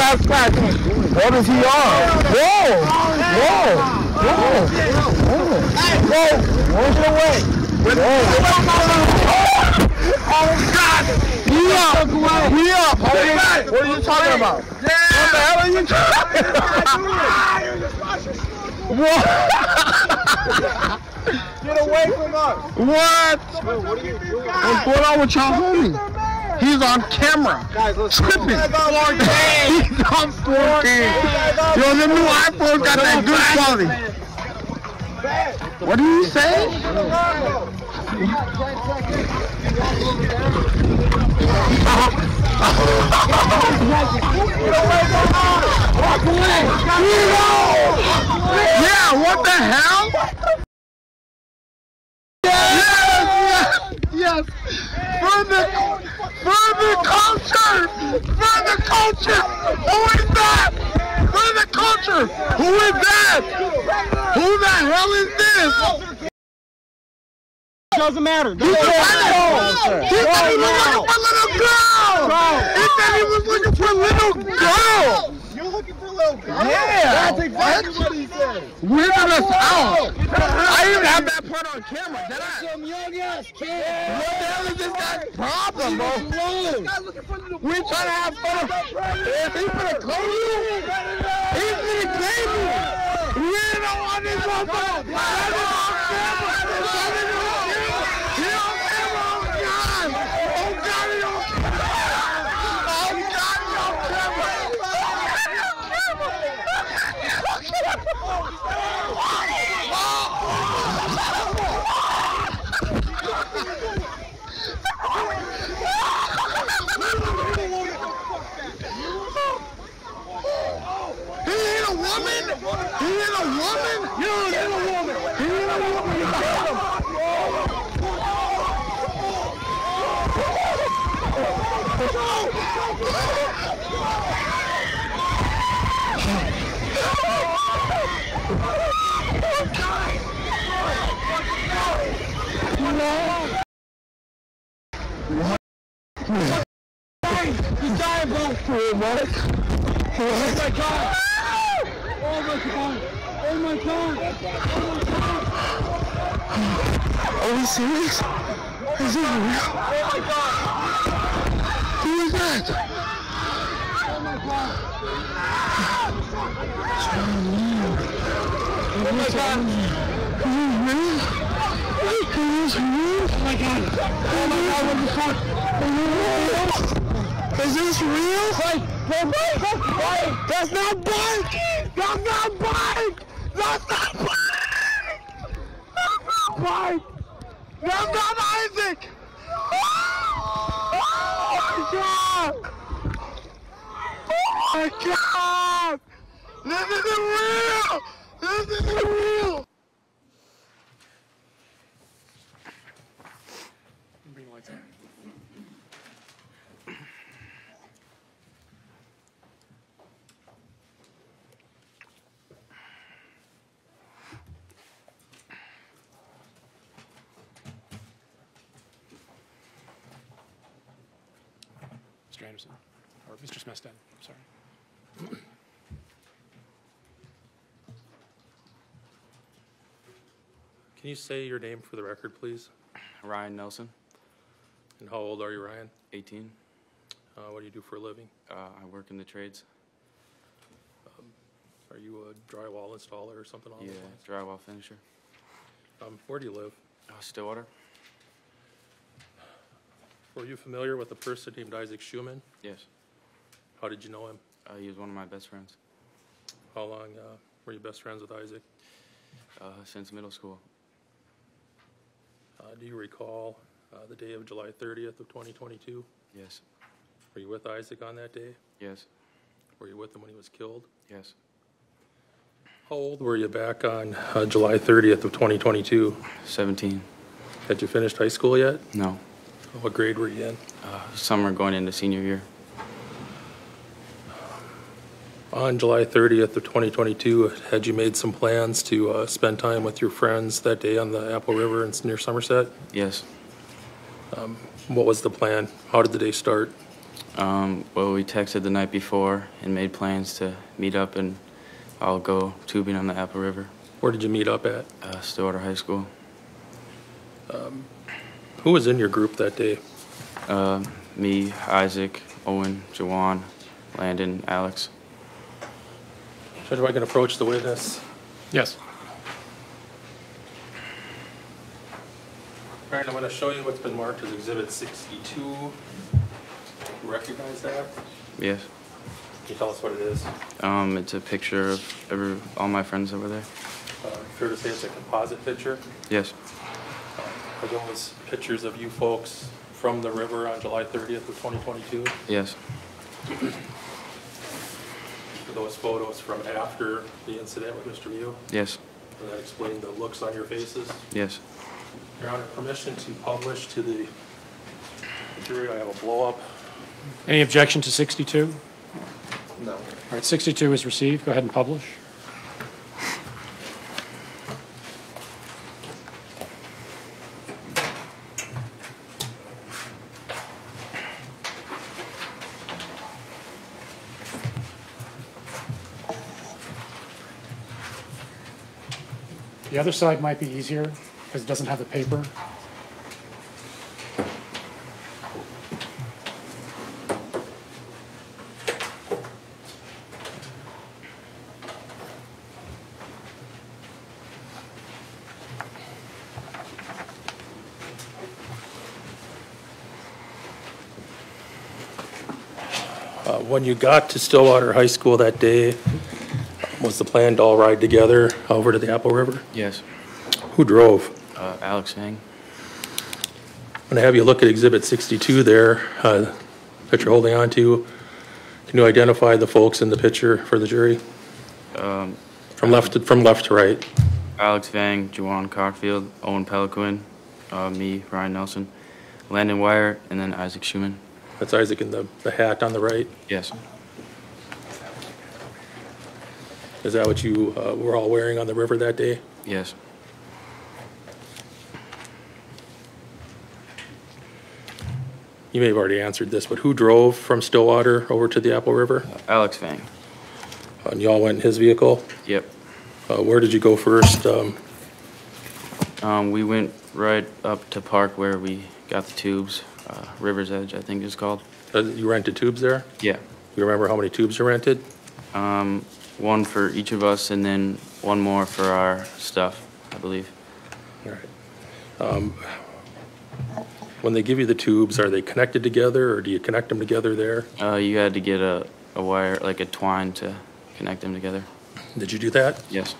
fast track. What is he on? Whoa! Whoa! Whoa! Whoa! Whoa! Whoa! Get away! Whoa! Oh God! We up! We up! homie. What are you talking about? What the hell are you talking about? What? Get away from us. What? What are you doing? What's going on with y'all homie? He's on camera. Guys, let's Tripping. He's on 4K. He's on 4K. Yo, the new iPhone got that good quality. What did you say? Yeah, what the hell? Yes, yes, yes. For the, for the culture, for the culture. Who is that? For the culture. Who is that? Who the hell is this? Doesn't matter. He said he said he was looking for little girl. Yeah. That's exactly what he said. Us out. I even have that part on camera. Did I? Some young ass kid. What the hell is this guy's problem, bro? We trying to have fun. Is he gonna claim you? He's gonna claim you. We don't want this one. Let it on camera. Let it on camera. He on camera. Oh God. Oh God. He on camera. Oh God. He on camera. He ain't a woman. He ain't a woman. You ain't a woman. He ain't a woman. You got him. He's dying, bro. What? Oh my God. Oh my God. Oh my God. Are we serious? Is this real? Oh my God. Who is that? Oh my God. Oh my God. Is this real? Is this real? Oh my God. Oh my God, what the fuck? Is this real? Wait, wait, wait, wait. That's not bike. That's not bike. That's not bike. That's not bike. That's not Isaac. Oh my God. Oh my God. This isn't real. This isn't real. Bring the lights up. Mr. Anderson, or Mr. Smithstead, sorry. Can you say your name for the record, please? Ryan Nelson, And how old are you, Ryan? 18. Uh, what do you do for a living? Uh, I work in the trades. Are you a drywall installer or something along Yeah, those lines? drywall finisher. Um, where do you live? Uh, Stillwater? Were you familiar with a person named Isaac Schuman? Yes. How did you know him? Uh, he was one of my best friends How long uh, were you best friends with Isaac? uh, since middle school. Uh, do you recall uh, the day of July 30th of 2022? Yes. Were you with Isaac on that day? Yes. Were you with him when he was killed? Yes. How old were you back on uh, July 30th of 2022? 17. Had you finished high school yet? No. What grade were you in? Uh, summer going into senior year. On July 30th of 2022, had you made some plans to uh, spend time with your friends that day on the Apple River in near Somerset? Yes. What was the plan? How did the day start? Um, well, we texted the night before and made plans to meet up and I'll go tubing on the Apple River, Where did you meet up at? uh, Stillwater High School. Who was in your group that day? Uh, me, Isaac, Owen, Juwan, Landon, Alex. Judge, if I can approach the witness. Yes. All right, I'm going to show you what's been marked as Exhibit 62. You Recognize that? Yes. Can you tell us what it is? Um, it's a picture of every, all my friends over there. Uh, Fair to say it's a composite picture? Yes. Are those pictures of you folks from the river on July 30th of 2022? Yes. Are those photos from after the incident with Mr. Miu? Yes. Does that explain the looks on your faces? Yes. Your Honor, permission to publish to the jury, I have a blow-up. Any objection to 62? No. All right, 62 is received. Go ahead and publish. The other side might be easier because it doesn't have the paper. Uh, When you got to Stillwater High School that day, was the plan to all ride together over to the Apple River? Yes. Who drove? Uh, Alex Vang. I'm going to have you look at Exhibit 62 there uh, that you're holding on to. Can you identify the folks in the picture for the jury? Um, From left to, from left to right. Alex Vang, Juwan Cockfield, Owen Peloquin, uh, me, Ryan Nelson, Landon Wire, and then Isaac Schuman. That's Isaac in the, the hat on the right. Yes. Is that what you uh, were all wearing on the river that day? Yes. You may have already answered this, but who drove from Stillwater over to the Apple River? Alex Vang. And you all went in his vehicle? Yep. Uh, Where did you go first? Um, Um, we went right up to Park where we got the tubes, uh, River's Edge, I think it's called. uh, You rented tubes there? Yeah. You remember how many tubes you rented? Um, one for each of us and then one more for our stuff, I believe. All right. Um, When they give you the tubes, are they connected together, or do you connect them together there? Uh, you had to get a, a wire, like a twine to connect them together. Did you do that? Yes.